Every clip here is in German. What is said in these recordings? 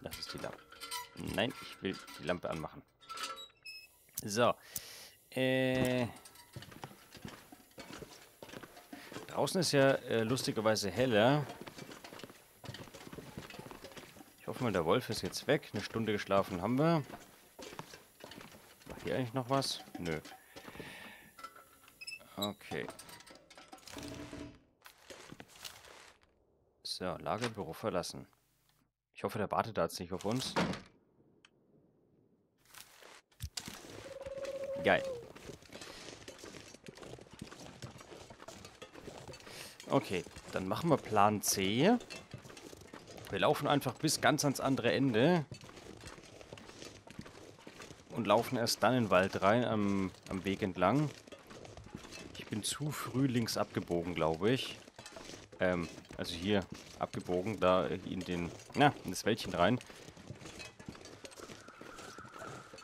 Das ist die Lampe. Nein, ich will die Lampe anmachen. So. Äh. Draußen ist ja äh, lustigerweise heller. Ich hoffe mal, der Wolf ist jetzt weg. Eine Stunde geschlafen haben wir. War hier eigentlich noch was? Nö. Okay. So, Lagerbüro verlassen. Ich hoffe, der wartet da jetzt nicht auf uns. Geil. Okay, dann machen wir Plan C. Wir laufen einfach bis ganz ans andere Ende. Und laufen erst dann in den Wald rein, am, am Weg entlang. Ich bin zu früh links abgebogen, glaube ich. Ähm, also hier abgebogen, da in den, na, in das Wäldchen rein.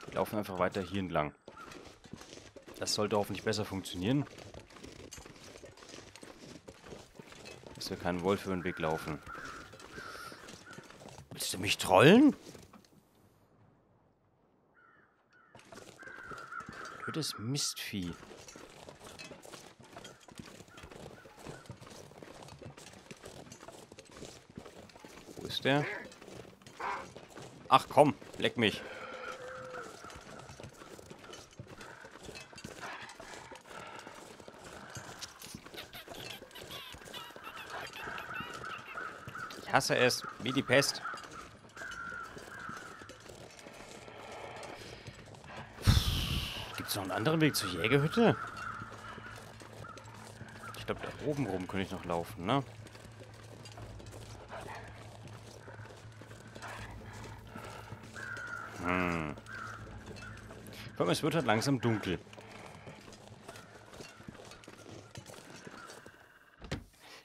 Wir laufen einfach weiter hier entlang. Das sollte hoffentlich besser funktionieren. Dass wir keinen Wolf über den Weg laufen. Willst du mich trollen? Blödes Mistvieh. Der? Ach komm, leck mich. Ich hasse es, wie die Pest. Gibt es noch einen anderen Weg zur Jägerhütte? Ich glaube, da oben rum könnte ich noch laufen, ne? Hm. Vor allem, es wird halt langsam dunkel.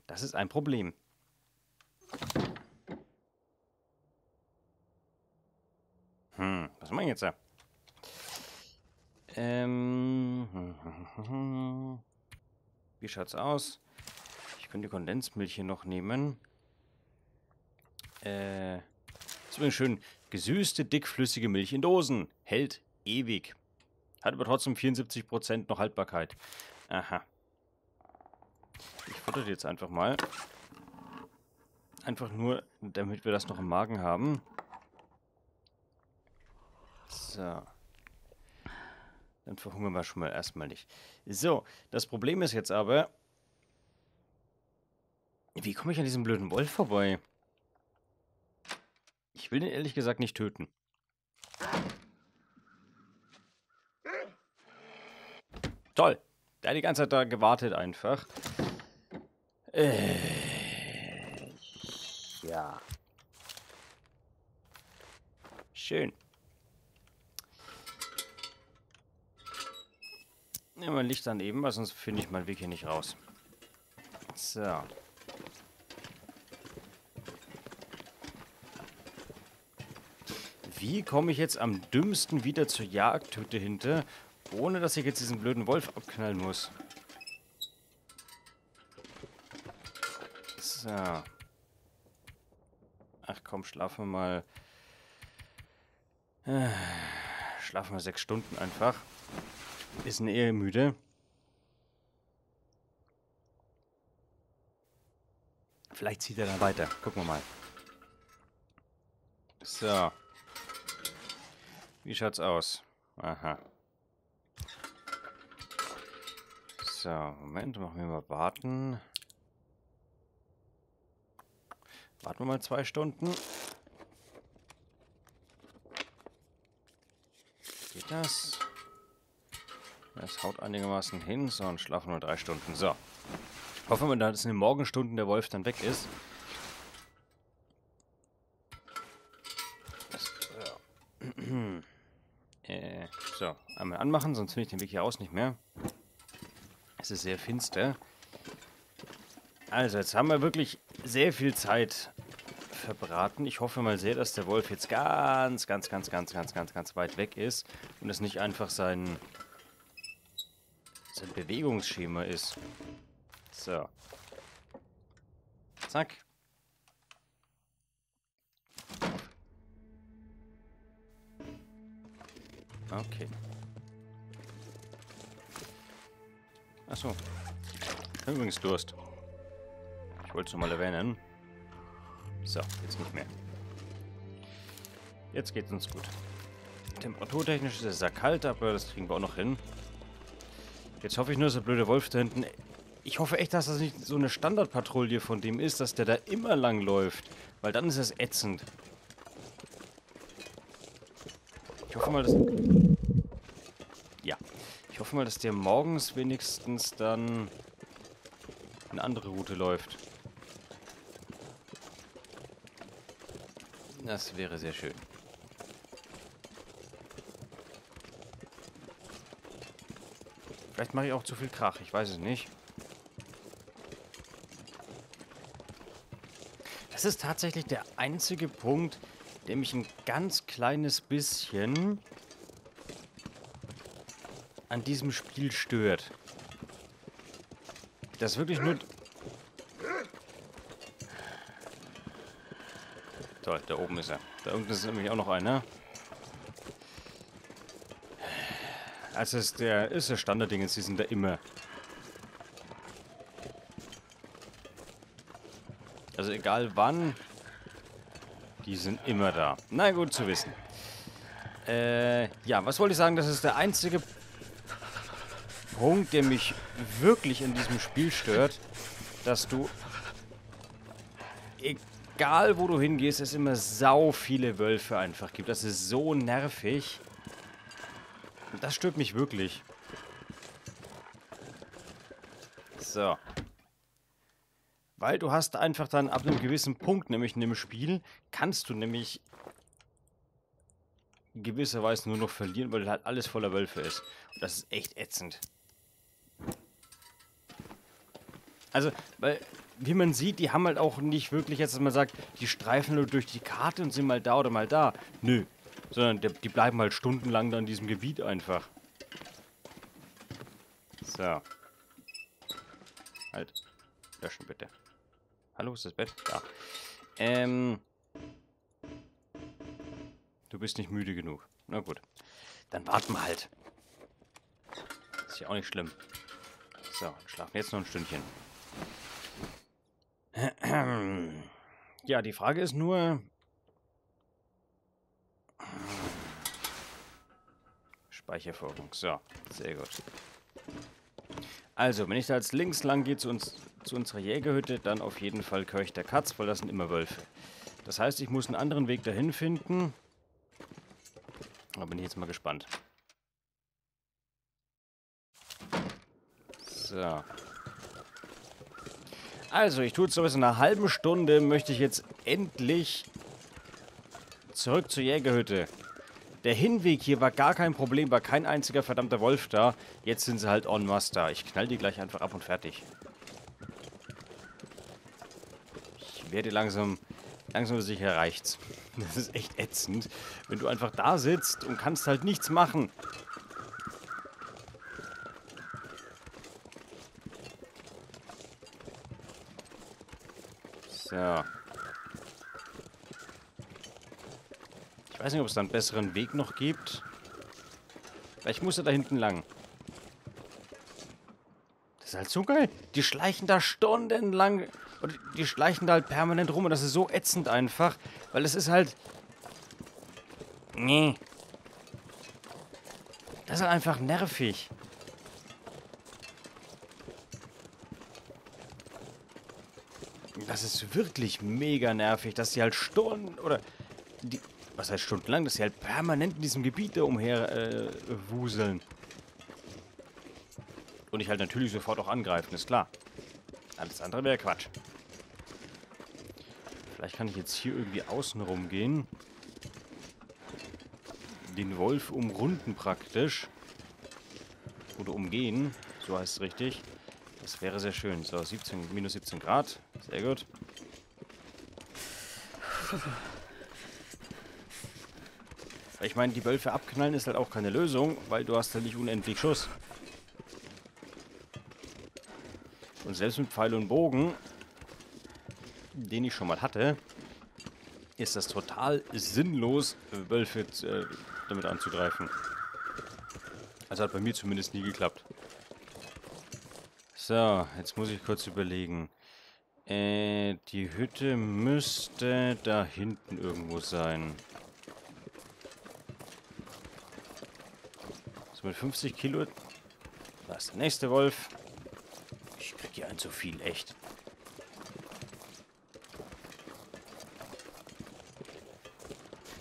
Das ist ein Problem. Hm, was machen jetzt da? Ähm. Wie schaut's aus? Ich könnte Kondensmilch hier noch nehmen. Äh. Übrigens schön. Gesüßte, dickflüssige Milch in Dosen. Hält ewig. Hat aber trotzdem 74% noch Haltbarkeit. Aha. Ich futter jetzt einfach mal. Einfach nur, damit wir das noch im Magen haben. So. Dann verhungern wir schon mal erstmal nicht. So, das Problem ist jetzt aber... Wie komme ich an diesem blöden Wolf vorbei? Ich will den ehrlich gesagt nicht töten. Toll. Der hat die ganze Zeit da gewartet einfach. Äh, ja. Schön. Nehmen wir Licht daneben, weil sonst finde ich meinen Weg hier nicht raus. So. Wie komme ich jetzt am dümmsten wieder zur Jagdhütte hinter, ohne dass ich jetzt diesen blöden Wolf abknallen muss? So. Ach komm, schlafen wir mal. Äh, schlafen wir sechs Stunden einfach. Ist eher müde. Vielleicht zieht er dann weiter. Gucken wir mal. So. Wie schaut's aus? Aha. So, Moment, machen wir mal warten. Warten wir mal zwei Stunden. Geht das? Das haut einigermaßen hin. So, und schlafen wir drei Stunden. So. Hoffen wir, dass in den Morgenstunden der Wolf dann weg ist. anmachen, sonst finde ich den Weg hier aus nicht mehr. Es ist sehr finster. Also, jetzt haben wir wirklich sehr viel Zeit verbraten. Ich hoffe mal sehr, dass der Wolf jetzt ganz, ganz, ganz, ganz, ganz, ganz, ganz weit weg ist und es nicht einfach sein, sein Bewegungsschema ist. So. Zack. Okay. Achso. Ich habe übrigens Durst. Ich wollte es nochmal erwähnen. So, jetzt nicht mehr. Jetzt geht es uns gut. Temperaturtechnisch ist es sehr kalt, aber das kriegen wir auch noch hin. Jetzt hoffe ich nur, dass der blöde Wolf da hinten... Ich hoffe echt, dass das nicht so eine Standardpatrouille von dem ist, dass der da immer lang läuft. Weil dann ist es ätzend. Ich hoffe mal, dass... Hoffe mal, dass der morgens wenigstens dann eine andere Route läuft. Das wäre sehr schön. Vielleicht mache ich auch zu viel Krach, ich weiß es nicht. Das ist tatsächlich der einzige Punkt, der mich ein ganz kleines bisschen an diesem Spiel stört. Das wirklich nur... Toll, da oben ist er. Da unten ist nämlich auch noch einer. Also ist der ist der Standardding, sie sind da immer. Also egal wann, die sind immer da. Na gut zu wissen. Äh, ja, was wollte ich sagen? Das ist der einzige Punkt, der mich wirklich in diesem Spiel stört, dass du, egal wo du hingehst, es immer sau viele Wölfe einfach gibt. Das ist so nervig. Das stört mich wirklich. So. Weil du hast einfach dann ab einem gewissen Punkt, nämlich in dem Spiel, kannst du nämlich gewisserweise nur noch verlieren, weil halt alles voller Wölfe ist. Und das ist echt ätzend. Also, weil, wie man sieht, die haben halt auch nicht wirklich jetzt, dass man sagt, die streifen nur durch die Karte und sind mal da oder mal da. Nö, sondern die, die bleiben halt stundenlang da in diesem Gebiet einfach. So. Halt. Löschen bitte. Hallo, ist das Bett? Da. Ähm. Du bist nicht müde genug. Na gut. Dann warten wir halt. Ist ja auch nicht schlimm. So, schlafen jetzt noch ein Stündchen. Ja, die Frage ist nur, Speichervorgang. So, sehr gut. Also, wenn ich da jetzt links lang gehe zu, uns, zu unserer Jägerhütte, dann auf jeden Fall Kirch der Katz, weil das sind immer Wölfe. Das heißt, ich muss einen anderen Weg dahin finden. Da bin ich jetzt mal gespannt. So. Also, ich tue jetzt so bis in einer halben Stunde, möchte ich jetzt endlich zurück zur Jägerhütte. Der Hinweg hier war gar kein Problem, war kein einziger verdammter Wolf da. Jetzt sind sie halt en masse da. Ich knall die gleich einfach ab und fertig. Ich werde langsam, langsam sicher reicht's. Das ist echt ätzend, wenn du einfach da sitzt und kannst halt nichts machen. So. Ich weiß nicht, ob es da einen besseren Weg noch gibt. Vielleicht muss er da hinten lang. Das ist halt so geil. Die schleichen da stundenlang. Oder die schleichen da halt permanent rum. Und das ist so ätzend einfach. Weil es ist halt... Nee. Das ist halt einfach nervig. Das ist wirklich mega nervig, dass die halt Stunden oder die, was heißt stundenlang, dass sie halt permanent in diesem Gebiet da umher äh. Und ich halt natürlich sofort auch angreifen, ist klar. Alles andere wäre Quatsch. Vielleicht kann ich jetzt hier irgendwie außen rumgehen. Den Wolf umrunden praktisch. Oder umgehen, so heißt es richtig. Das wäre sehr schön. So, 17, minus 17 Grad. Sehr gut. Ich meine, die Wölfe abknallen ist halt auch keine Lösung, weil du hast halt nicht unendlich Schuss. Und selbst mit Pfeil und Bogen, den ich schon mal hatte, ist das total sinnlos, Wölfe äh, damit anzugreifen. Also hat bei mir zumindest nie geklappt. So, jetzt muss ich kurz überlegen. Äh, die Hütte müsste da hinten irgendwo sein. So mit 50 Kilo. Da ist der nächste Wolf. Ich krieg hier ein zu viel, echt.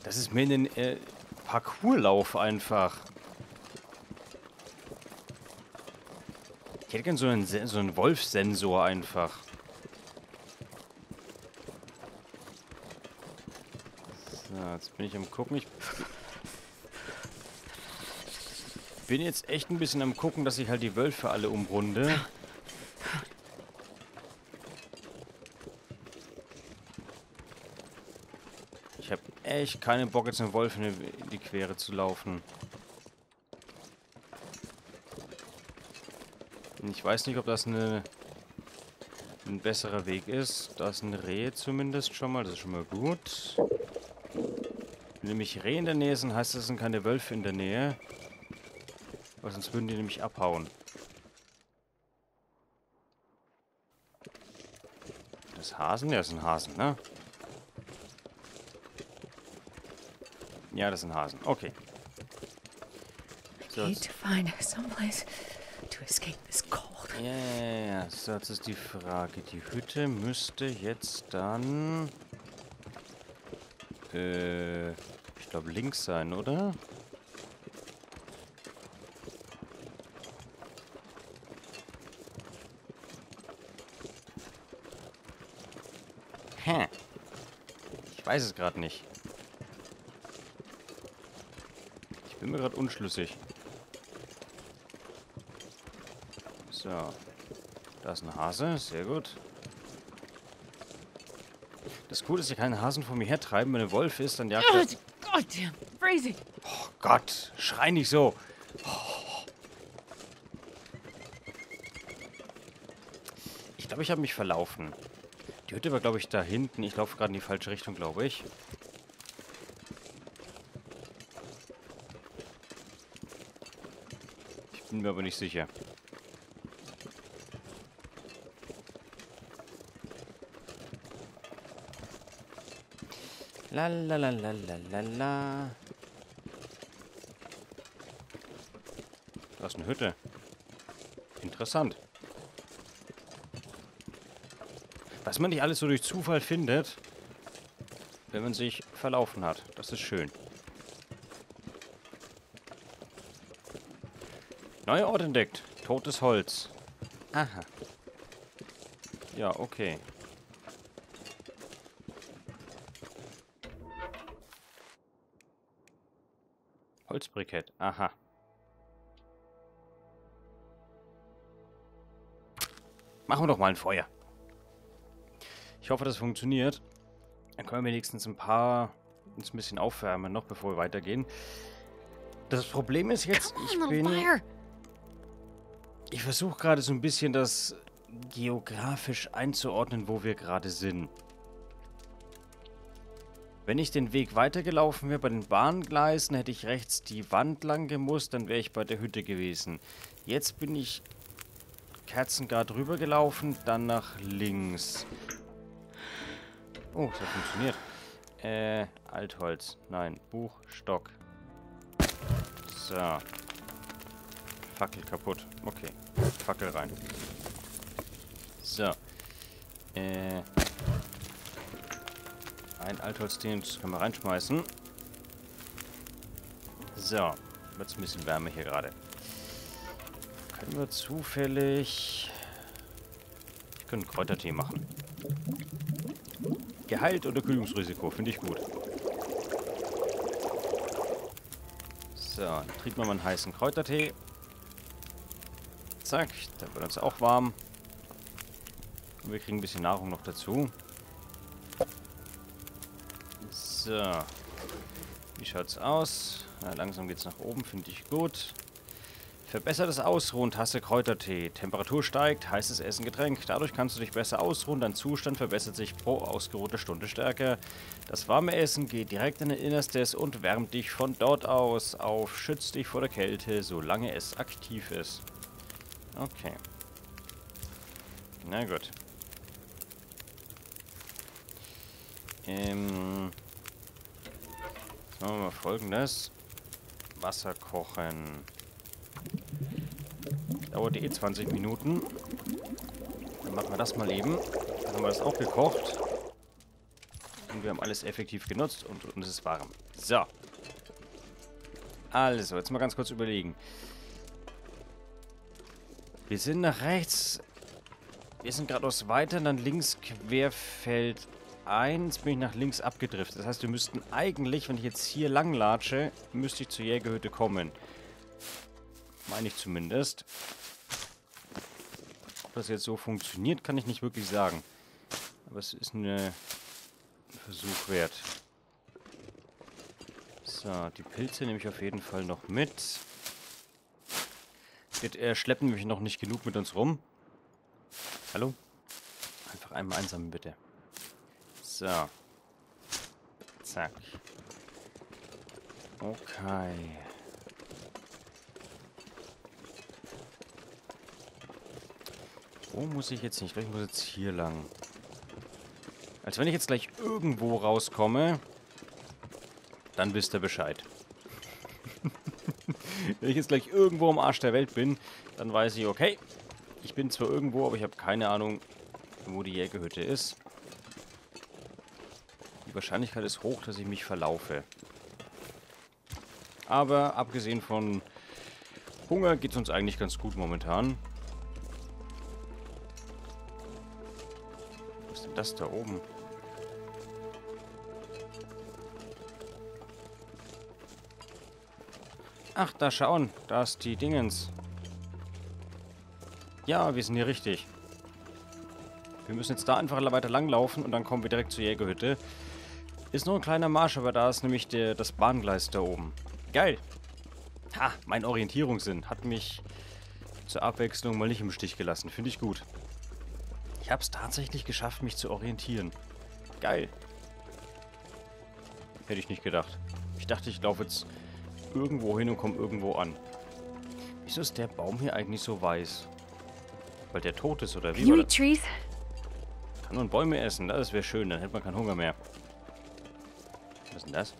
Das ist mir ein äh, Parkourlauf einfach. Ich hätte gerne so einen, so einen Wolfsensor einfach. So, jetzt bin ich am gucken. Ich bin jetzt echt ein bisschen am gucken, dass ich halt die Wölfe alle umrunde. Ich habe echt keinen Bock, jetzt einen Wolf in die Quere zu laufen. Ich weiß nicht, ob das eine, ein besserer Weg ist. Da ist ein Reh zumindest schon mal. Das ist schon mal gut. Wenn nämlich Reh in der Nähe sind, heißt das, es sind keine Wölfe in der Nähe. Weil sonst würden die nämlich abhauen. Das Hasen? Ja, das sind Hasen, ne? Ja, das sind Hasen. Okay. So. Need to find someplace to escape this cold. Ja, ja, ja. So, jetzt ist die Frage. Die Hütte müsste jetzt dann... Äh, ich glaube links sein, oder? Hä? Ich weiß es gerade nicht. Ich bin mir gerade unschlüssig. So. Da ist ein Hase. Sehr gut. Das Coole ist, ich kann einen Hasen vor mir hertreiben. Wenn ein Wolf ist, dann jagt er... God damn, crazy. Oh Gott, schrei nicht so. Ich glaube, ich habe mich verlaufen. Die Hütte war, glaube ich, da hinten. Ich laufe gerade in die falsche Richtung, glaube ich. Ich bin mir aber nicht sicher. La la la la la la. Da ist eine Hütte. Interessant. Was man nicht alles so durch Zufall findet, wenn man sich verlaufen hat. Das ist schön. Neuer Ort entdeckt. Totes Holz. Aha. Ja, okay. Holzbrikett. Aha. Machen wir doch mal ein Feuer. Ich hoffe, das funktioniert. Dann können wir wenigstens ein paar uns ein bisschen aufwärmen, noch bevor wir weitergehen. Das Problem ist jetzt, ich bin... Ich versuche gerade so ein bisschen das geografisch einzuordnen, wo wir gerade sind. Wenn ich den Weg weitergelaufen wäre bei den Bahngleisen, hätte ich rechts die Wand lang gemusst, dann wäre ich bei der Hütte gewesen. Jetzt bin ich Kerzengard rüber gelaufen, dann nach links. Oh, das hat funktioniert. Äh, Altholz. Nein, Buch, Stock. So. Fackel kaputt. Okay. Fackel rein. So. Äh, ein Altholzteam, das können wir reinschmeißen. So, wird ein bisschen wärmer hier gerade. Können wir zufällig... Ich könnte einen Kräutertee machen. Geheilt oder Kühlungsrisiko, finde ich gut. So, dann trinken wir mal einen heißen Kräutertee. Zack, dann wird uns auch warm. Und wir kriegen ein bisschen Nahrung noch dazu. So. Wie schaut's aus? Na, langsam geht's nach oben, finde ich gut. Verbessertes Ausruhen, Tasse Kräutertee. Temperatur steigt, heißes Essen, Getränk. Dadurch kannst du dich besser ausruhen. Dein Zustand verbessert sich pro ausgeruhte Stunde stärker. Das warme Essen geht direkt in den Innerstes und wärmt dich von dort aus auf. Schützt dich vor der Kälte, solange es aktiv ist. Okay. Na gut. Ähm. Machen wir mal folgendes. Wasser kochen. Dauert eh 20 Minuten. Dann machen wir das mal eben. Dann haben wir das auch gekocht. Und wir haben alles effektiv genutzt und, es ist warm. So. Also, jetzt mal ganz kurz überlegen. Wir sind nach rechts. Wir sind geradeaus weiter, dann links querfeld ein. Jetzt bin ich nach links abgedriftet. Das heißt, wir müssten eigentlich, wenn ich jetzt hier lang latsche, müsste ich zur Jägerhütte kommen. Meine ich zumindest. Ob das jetzt so funktioniert, kann ich nicht wirklich sagen. Aber es ist eine, ein Versuch wert. So, die Pilze nehme ich auf jeden Fall noch mit. Wir äh, schleppen mich noch nicht genug mit uns rum. Hallo? Einfach einmal einsammeln, bitte. So. Zack. Okay. Wo muss ich jetzt nicht? Ich muss jetzt hier lang. Als wenn ich jetzt gleich irgendwo rauskomme, dann wisst ihr Bescheid. wenn ich jetzt gleich irgendwo am Arsch der Welt bin, dann weiß ich, okay, ich bin zwar irgendwo, aber ich habe keine Ahnung, wo die Jägerhütte ist. Wahrscheinlichkeit ist hoch, dass ich mich verlaufe. Aber abgesehen von Hunger geht es uns eigentlich ganz gut momentan. Was ist denn das da oben? Ach, da schauen. Da ist die Dingens. Ja, wir sind hier richtig. Wir müssen jetzt da einfach weiter langlaufen und dann kommen wir direkt zur Jägerhütte. Ist nur ein kleiner Marsch, aber da ist nämlich der, das Bahngleis da oben. Geil. Ha, mein Orientierungssinn hat mich zur Abwechslung mal nicht im Stich gelassen. Finde ich gut. Ich habe es tatsächlich geschafft, mich zu orientieren. Geil. Hätte ich nicht gedacht. Ich dachte, ich laufe jetzt irgendwo hin und komme irgendwo an. Wieso ist der Baum hier eigentlich so weiß? Weil der tot ist, oder wie? Kann man Bäume essen, das wäre schön, dann hätte man keinen Hunger mehr. Was ist denn das?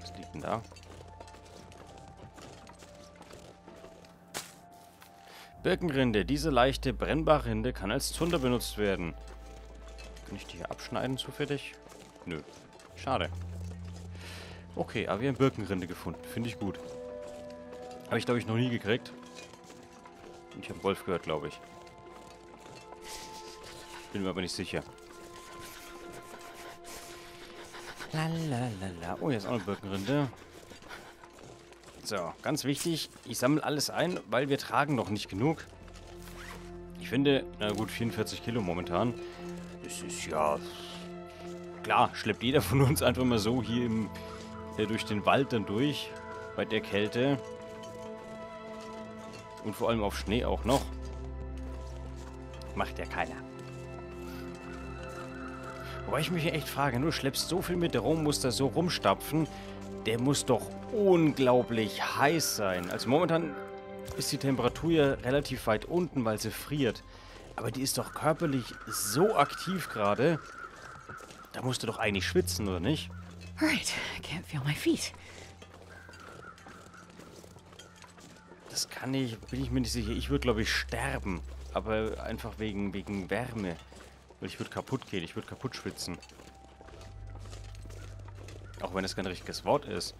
Was liegt denn da? Birkenrinde. Diese leichte Brennbarrinde kann als Zunder benutzt werden. Kann ich die hier abschneiden zufällig? Nö. Schade. Okay, aber wir haben Birkenrinde gefunden. Finde ich gut. Habe ich, glaube ich, noch nie gekriegt. Ich habe Wolf gehört, glaube ich. Bin mir aber nicht sicher. Lalalala. Oh, ist auch eine Birkenrinde. So, ganz wichtig, ich sammle alles ein, weil wir tragen noch nicht genug. Ich finde, na gut, 44 Kilo momentan. Das ist ja... Klar, schleppt jeder von uns einfach mal so hier im, äh, durch den Wald dann durch. Bei der Kälte. Und vor allem auf Schnee auch noch. Macht ja keiner. Wobei ich mich echt frage, du schleppst so viel mit rum, musst da so rumstapfen. Der muss doch unglaublich heiß sein. Also momentan ist die Temperatur ja relativ weit unten, weil sie friert. Aber die ist doch körperlich so aktiv gerade. Da musst du doch eigentlich schwitzen, oder nicht? Right, I can't feel my feet. Das kann ich, bin ich mir nicht sicher. Ich würde, glaube ich, sterben. Aber einfach wegen, wegen Wärme. Weil ich würde kaputt gehen, ich würde kaputt schwitzen. Auch wenn das kein richtiges Wort ist.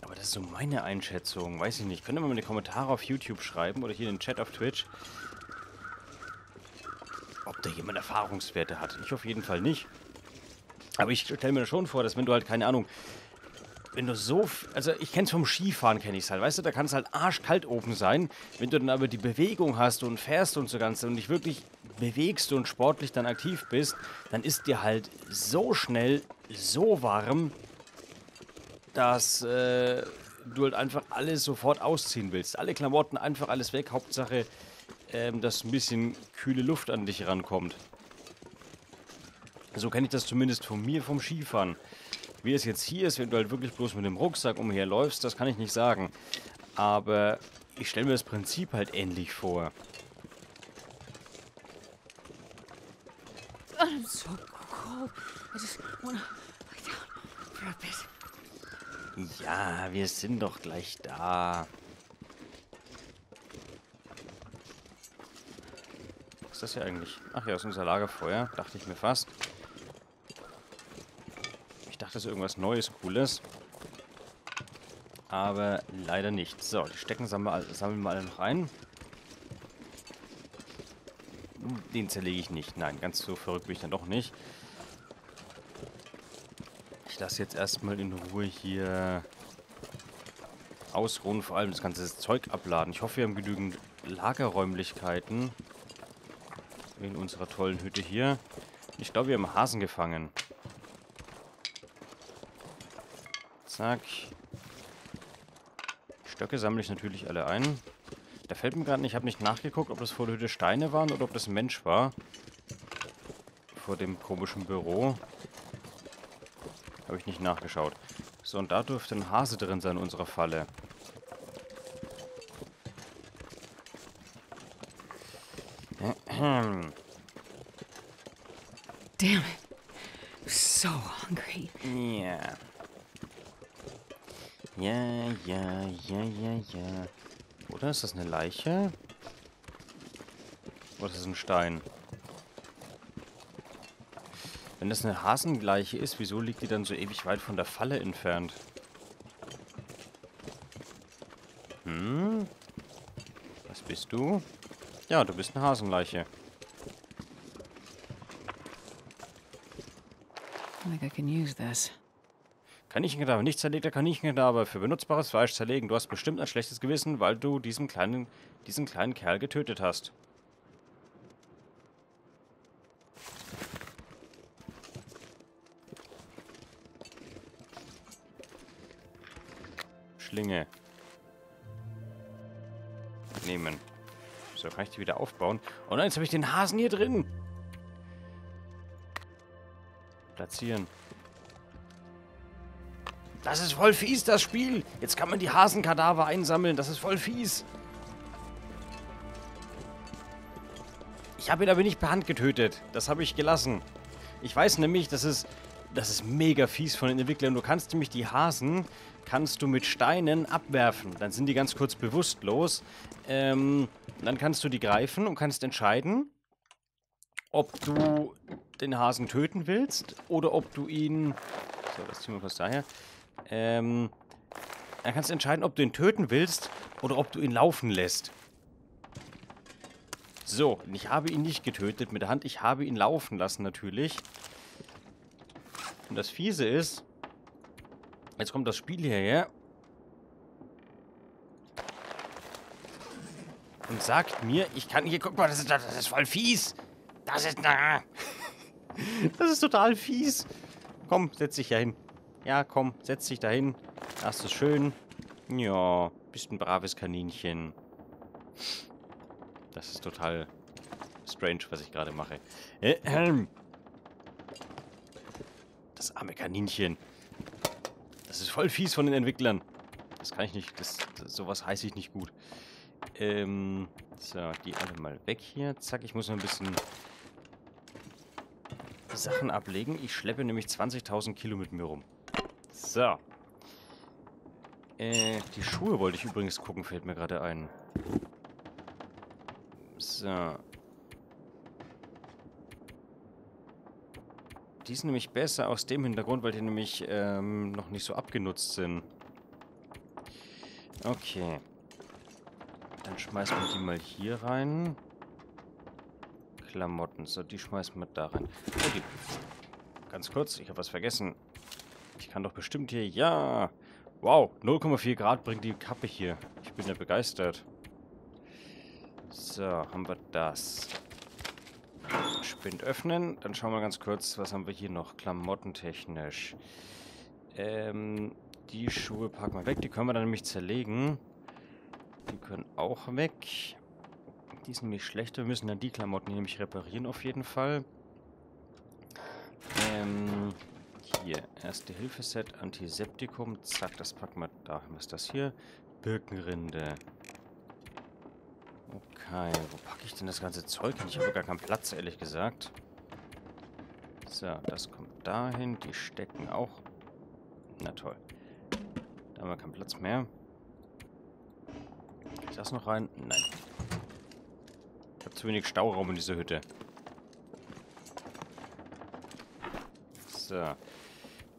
Aber das ist so meine Einschätzung. Weiß ich nicht. Könnt ihr mal in die Kommentare auf YouTube schreiben oder hier in den Chat auf Twitch. Ob da jemand Erfahrungswerte hat. Ich auf jeden Fall nicht. Aber ich stelle mir schon vor, dass wenn du halt, keine Ahnung, wenn du so, also ich kenne es vom Skifahren, kenne ich es halt, weißt du, da kann es halt arschkalt oben sein. Wenn du dann aber die Bewegung hast und fährst und so ganz und dich wirklich bewegst und sportlich dann aktiv bist, dann ist dir halt so schnell so warm, dass äh, du halt einfach alles sofort ausziehen willst. Alle Klamotten, einfach alles weg. Hauptsache, ähm, dass ein bisschen kühle Luft an dich rankommt. So kenne ich das zumindest von mir vom Skifahren. Wie es jetzt hier ist, wenn du halt wirklich bloß mit dem Rucksack umherläufst, das kann ich nicht sagen. Aber ich stelle mir das Prinzip halt ähnlich vor. I'm so cold. I just wanna lie down for a bit. Ja, wir sind doch gleich da. Was ist das hier eigentlich? Ach ja, ist unser Lagerfeuer. Dachte ich mir fast. Ist irgendwas Neues, Cooles. Aber leider nicht. So, die Stecken sammeln wir, sammeln wir alle noch ein. Den zerlege ich nicht. Nein, ganz so verrückt bin ich dann doch nicht. Ich lasse jetzt erstmal in Ruhe hier ausruhen, vor allem das ganze Zeug abladen. Ich hoffe, wir haben genügend Lagerräumlichkeiten in unserer tollen Hütte hier. Ich glaube, wir haben Hasen gefangen. Zack. Stöcke sammle ich natürlich alle ein. Da fällt mir gerade nicht, ich habe nicht nachgeguckt, ob das vor der Hütte Steine waren oder ob das ein Mensch war. Vor dem komischen Büro. Habe ich nicht nachgeschaut. So, und da dürfte ein Hase drin sein in unserer Falle. Damn it. I'm so hungry. Ja. Ja, ja, ja, ja, ja. Oder ist das eine Leiche? Oder ist das ein Stein? Wenn das eine Hasengleiche ist, wieso liegt die dann so ewig weit von der Falle entfernt? Hm? Was bist du? Ja, du bist eine Hasenleiche. I think I can use this. Kaninchengedabe, nicht zerlegter Kaninchengedabe für benutzbares Fleisch zerlegen. Du hast bestimmt ein schlechtes Gewissen, weil du diesen kleinen, diesen kleinen Kerl getötet hast. Schlinge. Nehmen. So, kann ich die wieder aufbauen. Oh nein, jetzt habe ich den Hasen hier drin. Platzieren. Das ist voll fies, das Spiel. Jetzt kann man die Hasenkadaver einsammeln. Das ist voll fies. Ich habe ihn aber nicht per Hand getötet. Das habe ich gelassen. Ich weiß nämlich, dass es das ist mega fies von den Entwicklern. Du kannst nämlich die Hasen kannst du mit Steinen abwerfen. Dann sind die ganz kurz bewusstlos. Ähm, dann kannst du die greifen und kannst entscheiden, ob du den Hasen töten willst oder ob du ihn... So, das ziehen wir kurz daher. Ähm, dann kannst du entscheiden, ob du ihn töten willst oder ob du ihn laufen lässt. So, ich habe ihn nicht getötet mit der Hand. Ich habe ihn laufen lassen natürlich. Und das Fiese ist, jetzt kommt das Spiel hierher und sagt mir, ich kann hier, guck mal, das ist, das ist voll fies. Das ist, na, das ist total fies. Komm, setz dich ja hin. Ja, komm, setz dich da hin. Das ist schön. Ja, bist ein braves Kaninchen. Das ist total strange, was ich gerade mache. Das arme Kaninchen. Das ist voll fies von den Entwicklern. Das kann ich nicht, das, das sowas heiße ich nicht gut. Ähm, so, die alle mal weg hier. Zack, ich muss noch ein bisschen Sachen ablegen. Ich schleppe nämlich 20.000 Kilo mit mir rum. So. Äh, die Schuhe wollte ich übrigens gucken, fällt mir gerade ein. So. Die sind nämlich besser aus dem Hintergrund, weil die nämlich ähm, noch nicht so abgenutzt sind. Okay. Dann schmeißen wir die mal hier rein. Klamotten. So, die schmeißen wir da rein. Oh, die. Ganz kurz, ich habe was vergessen. Ich kann doch bestimmt hier... Ja! Wow, 0,4 Grad bringt die Kappe hier. Ich bin ja begeistert. So, haben wir das. Spind öffnen. Dann schauen wir ganz kurz, was haben wir hier noch klamottentechnisch. Ähm, Die Schuhe packen wir weg. Die können wir dann nämlich zerlegen. Die können auch weg. Die sind nämlich schlechter. Wir müssen dann die Klamotten nämlich reparieren auf jeden Fall. Ähm, hier, erste Hilfeset, Antiseptikum. Zack, das packen wir da. Was ist das hier? Birkenrinde. Okay, wo packe ich denn das ganze Zeug hin? Ich habe gar keinen Platz, ehrlich gesagt. So, das kommt dahin. Die stecken auch. Na toll. Da haben wir keinen Platz mehr. Ich das noch rein? Nein. Ich habe zu wenig Stauraum in dieser Hütte. So.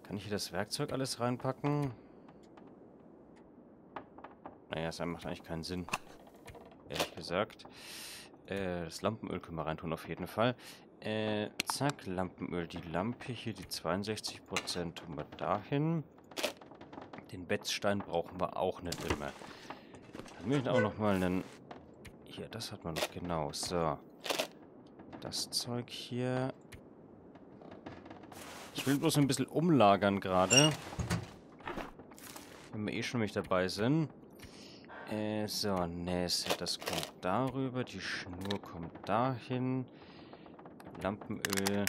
Kann ich hier das Werkzeug alles reinpacken? Naja, das macht eigentlich keinen Sinn. Ehrlich gesagt. Äh, das Lampenöl können wir reintun auf jeden Fall. Äh, zack, Lampenöl. Die Lampe hier, die 62% tun wir dahin. Den Bettstein brauchen wir auch nicht immer. Dann möchte ich auch nochmal einen... Hier, das hat man noch genau. So. Das Zeug hier. Ich will bloß ein bisschen umlagern gerade. Wenn wir eh schon nicht dabei sind. Äh, so, Nässe, das kommt darüber. Die Schnur kommt dahin. Lampenöl.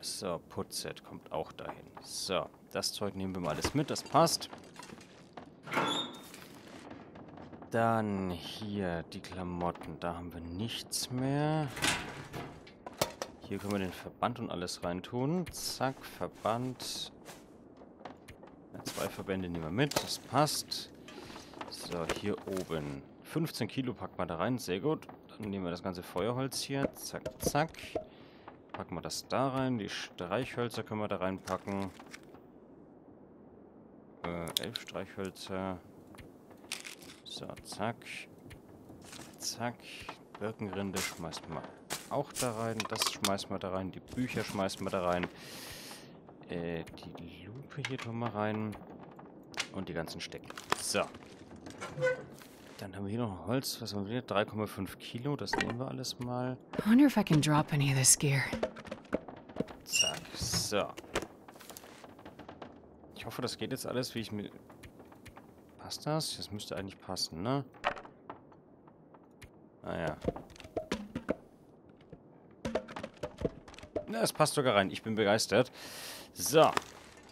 So, Putzset kommt auch dahin. So, das Zeug nehmen wir mal alles mit, das passt. Dann hier die Klamotten, da haben wir nichts mehr. Hier können wir den Verband und alles reintun. Zack, Verband. Ja, zwei Verbände nehmen wir mit, das passt. So, hier oben. 15 Kilo packen wir da rein, sehr gut. Dann nehmen wir das ganze Feuerholz hier. Zack, zack. Packen wir das da rein. Die Streichhölzer können wir da reinpacken. Äh, elf Streichhölzer. So, zack. Zack. Birkenrinde schmeißen wir auch da rein. Das schmeißen wir da rein. Die Bücher schmeißen wir da rein. Äh, die Lupe hier tun wir rein. Und die ganzen Stecken. So. Dann haben wir hier noch Holz. Was haben wir hier? 3,5 Kilo. Das nehmen wir alles mal. I wonder if I can drop any of this gear. Zack. So. Ich hoffe, das geht jetzt alles, wie ich mir... Passt das? Das müsste eigentlich passen, ne? Naja. Na, es passt sogar rein. Ich bin begeistert. So.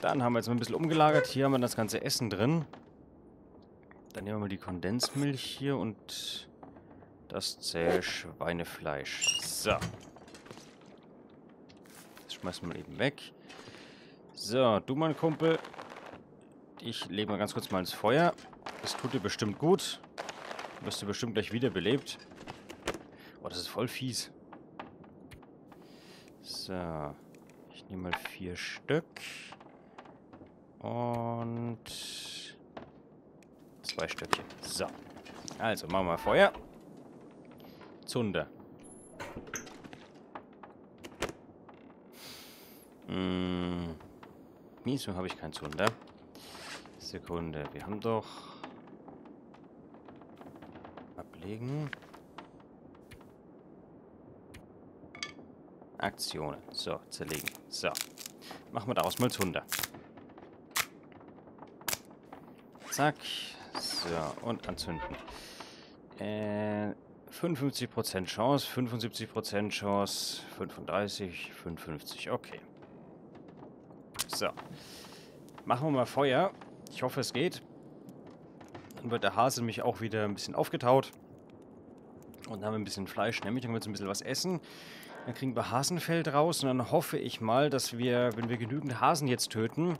Dann haben wir jetzt mal ein bisschen umgelagert. Hier haben wir das ganze Essen drin. Dann nehmen wir mal die Kondensmilch hier und das zähe Schweinefleisch. So. Das schmeißen wir eben weg. So, du mein Kumpel. Ich lege mal ganz kurz mal ins Feuer. Das tut dir bestimmt gut. Wirst du bestimmt gleich wiederbelebt. Oh, das ist voll fies. So. Ich nehme mal vier Stück. Und zwei Stückchen. So. Also, machen wir Feuer. Zunder. Hm. Wieso habe ich keinen Zunder? Sekunde. Wir haben doch... Ablegen. Aktionen. So, zerlegen. So. Machen wir daraus mal Zunder. Zack. So, und anzünden. Äh, 55% Chance, 75% Chance, 35, 55, okay. So. Machen wir mal Feuer. Ich hoffe, es geht. Dann wird der Hase mich auch wieder ein bisschen aufgetaut. Und dann haben wir ein bisschen Fleisch, nämlich dann können wir jetzt ein bisschen was essen. Dann kriegen wir Hasenfell draus und dann hoffe ich mal, dass wir, wenn wir genügend Hasen jetzt töten,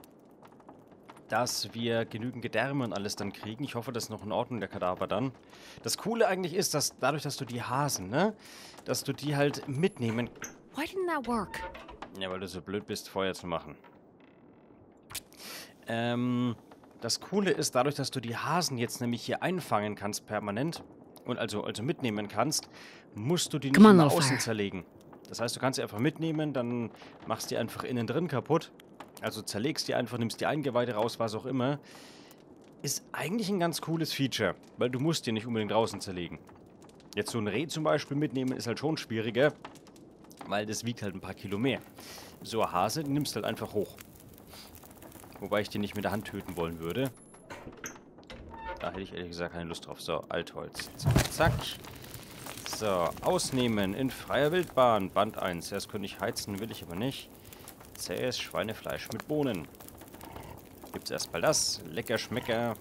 dass wir genügend Gedärme und alles dann kriegen. Ich hoffe, das ist noch in Ordnung, der Kadaver dann. Das Coole eigentlich ist, dass dadurch, dass du die Hasen, ne, dass du die halt mitnehmen... Why didn't that work? Ja, weil du so blöd bist, Feuer zu machen. Ähm, das Coole ist, dadurch, dass du die Hasen jetzt nämlich hier einfangen kannst permanent und also, also mitnehmen kannst, musst du die nicht on, little außen fire. zerlegen. Das heißt, du kannst sie einfach mitnehmen, dann machst du die einfach innen drin kaputt. Also zerlegst die einfach, nimmst die Eingeweide raus, was auch immer. Ist eigentlich ein ganz cooles Feature, weil du musst die nicht unbedingt draußen zerlegen. Jetzt so ein Reh zum Beispiel mitnehmen ist halt schon schwieriger, weil das wiegt halt ein paar Kilo mehr. So ein Hase, nimmst du halt einfach hoch. Wobei ich den nicht mit der Hand töten wollen würde. Da hätte ich ehrlich gesagt keine Lust drauf. So, Altholz. Zack, zack. So, ausnehmen in freier Wildbahn. Band 1. Erst könnte ich heizen, will ich aber nicht. Zähes Schweinefleisch mit Bohnen. Gibt's erstmal das. Lecker Schmecker.